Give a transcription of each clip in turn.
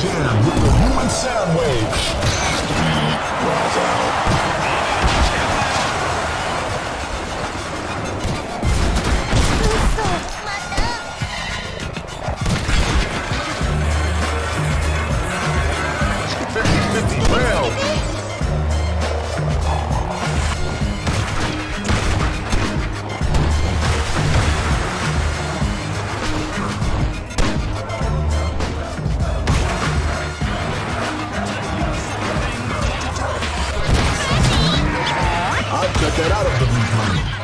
jam with the human sound wave. that out of the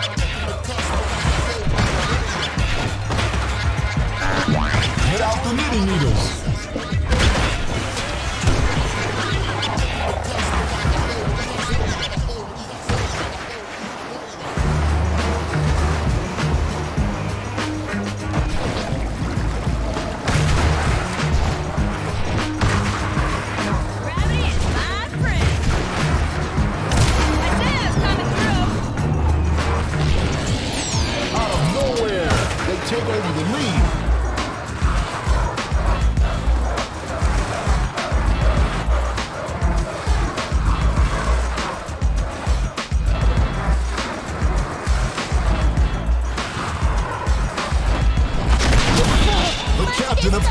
religion of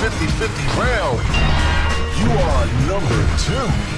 Fifty-fifty round. You are number two.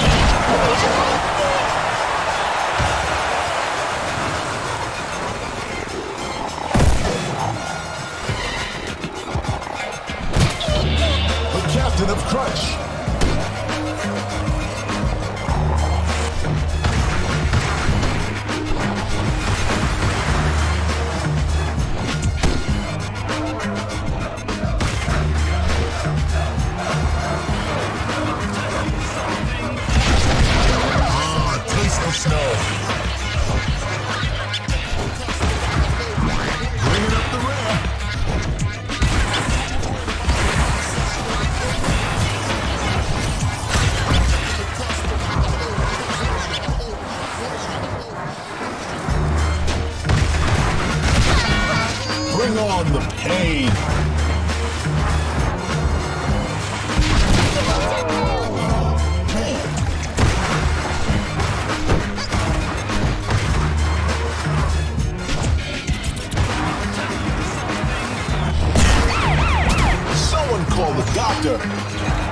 Crush. Yeah.